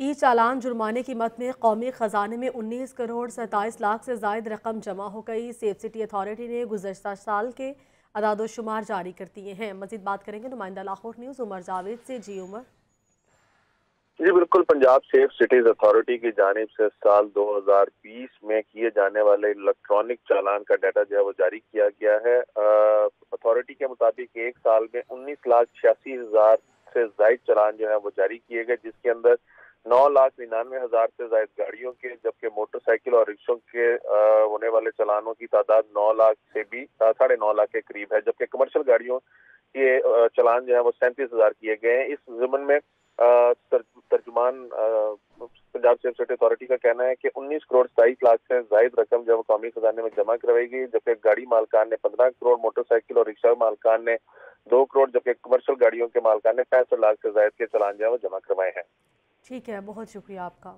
ई चालान जुर्माने की मत में कौमी ख़जाने में उन्नीस करोड़ सैंतालीस लाख से जायद रकम जमा हो गई। सेफ़ सिटी अथॉरिटी ने गुजशत साल के अदाद शुमार जारी कर दिए हैं। मजीद बात करेंगे नुमाइंदा लाहौर न्यूज़, उमर जावेद से। जी उमर। जी, बिल्कुल, पंजाब सेफ़ सिटीज़ अथॉरिटी की जानब से साल 2020 में किए जाने वाले इलेक्ट्रॉनिक चालान का डाटा जो है वो जारी किया गया है। अथॉरिटी के मुताबिक एक साल में उन्नीस लाख छियासी हज़ार से जायद चालान जो है वो जारी किए गए, जिसके अंदर नौ लाख निन्यानवे हज़ार से जायद गाड़ियों के, जबकि मोटरसाइकिल और रिक्शों के होने वाले चलानों की तादाद नौ लाख से भी साढ़े नौ लाख के करीब है, जबकि कमर्शियल गाड़ियों के चलान जो है वो सैंतीस हज़ार किए गए हैं। इस जुम्मन में तर्जुमान पंजाब सेफ़ सिटी अथॉरिटी का कहना है कि 19 करोड़ सताईस लाख से जायद रकम जो कौमी खजाने में जमा करवाई गई, जबकि गाड़ी मालकान ने पंद्रह करोड़, मोटरसाइकिल और रिक्शा मालकान ने दो करोड़, जबकि कमर्शियल गाड़ियों के मालकान ने पैंसठ लाख से जायद के चलान जो है वो जमा करवाए हैं। ठीक है बहुत शुक्रिया आपका।